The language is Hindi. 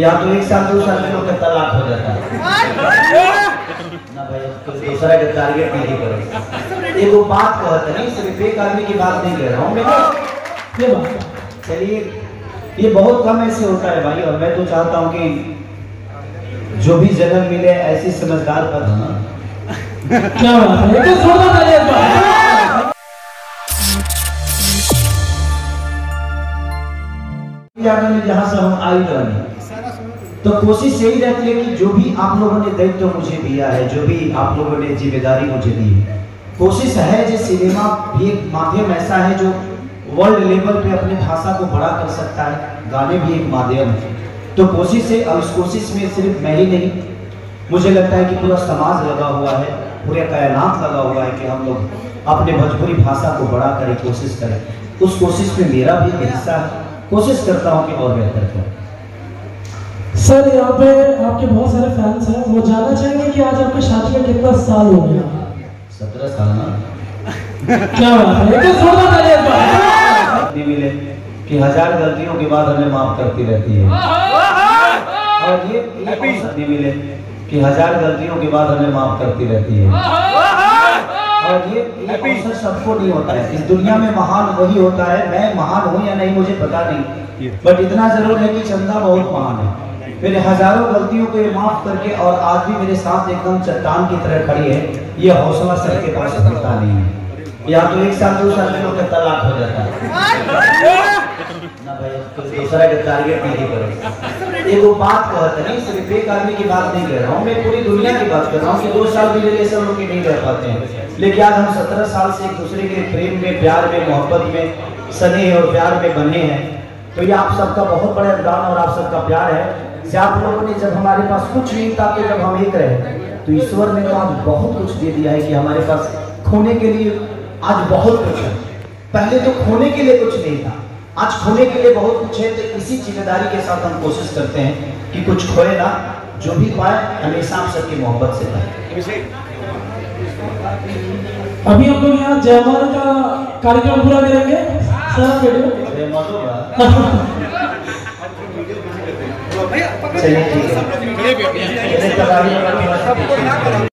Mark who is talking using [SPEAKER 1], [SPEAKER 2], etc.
[SPEAKER 1] या तो एक साल दो साल में लोग का तलाक हो जाता है। ना भाई कोई दूसरा के टारगेट नहीं करेगा ये वो बात कहते नहीं सिर्फ़ एक आदमी की बात नहीं कह रहा हूँ मैं
[SPEAKER 2] ये बात
[SPEAKER 1] चलिए ये बहुत कम ऐसे होता है भाई और मैं तो चाहता हूँ कि जो भी जन्म मिले ऐसी समझदार पर
[SPEAKER 2] क्या बात है? ये तो बार।
[SPEAKER 1] जहाँ से हम आई बने तो कोशिश यही रहती है कि जो भी आप लोगों ने दायित्व मुझे दिया है, जो भी आप लोगों ने ज़िम्मेदारी मुझे दी है, कोशिश है कि सिनेमा भी एक माध्यम ऐसा है जो वर्ल्ड लेवल पे अपनी भाषा को बड़ा कर सकता है, गाने भी एक माध्यम है। तो कोशिश है और इस कोशिश में सिर्फ़ मैं ही नहीं, मुझे लगता है कि पूरा समाज लगा हुआ है, पूरे कायनात लगा हुआ है कि हम लोग अपने भोजपुरी भाषा को बड़ा करें, कोशिश करें। उस कोशिश में मेरा भी हिस्सा है। कोशिश करता हूँ कि और बेहतर करूँ।
[SPEAKER 2] सर यहाँ पे आपके बहुत सारे फैंस हैं। वो जानना चाहेंगे कि आज आपकी शादी में कितना साल हो गया?
[SPEAKER 1] सत्रह साल ना?
[SPEAKER 2] क्या बात है? ये तो बार।
[SPEAKER 1] इतनी मिले। कि हज़ार गलतियों के बाद हमें माफ़ करती रहती है। और ये नहीं मिले। कि हज़ार गलतियों के बाद हमें माफ़ करती रहती है। और ये ये अवसर सबको नहीं होता है। इस दुनिया में महान वही होता है। मैं महान हूँ या नहीं मुझे पता नहीं। बट इतना ज़रूर है कि चंदा बहुत महान है। मेरे हज़ारों गलतियों को ये माफ़ करके और आज भी मेरे साथ एकदम चट्टान की तरह खड़ी है, ये हौसला सबके पास होता नहीं है। या तो एक साल, दो साल में लोग तलाक हो जाता है? के नहीं की कर की कि पाते लेकिन आज हम सत्रह साल से एक दूसरे के प्रेम में, प्यार में, मोहब्बत में, स्नेह और प्यार में बने हैं। तो ये आप सबका बहुत बड़ा योगदान और आप सबका प्यार है। कि आप लोगों ने जब हमारे पास कुछ नहीं था तो जब हम एक रहे तो ईश्वर ने तो आज बहुत कुछ दे दिया है कि हमारे पास खोने के लिए आज बहुत कुछ है। पहले तो खोने के लिए कुछ नहीं था। आज खोने के लिए बहुत कुछ है तो इसी ज़िम्मेदारी के साथ हम कोशिश करते हैं कि कुछ खोए ना, जो भी पाए, हमेशा आप सबकी मोहब्बत से पाए।
[SPEAKER 2] अभी हम लोग यहाँ जयमाल का कार्यक्रम पूरा करेंगे। सर
[SPEAKER 1] बा। चलिए ठीक है।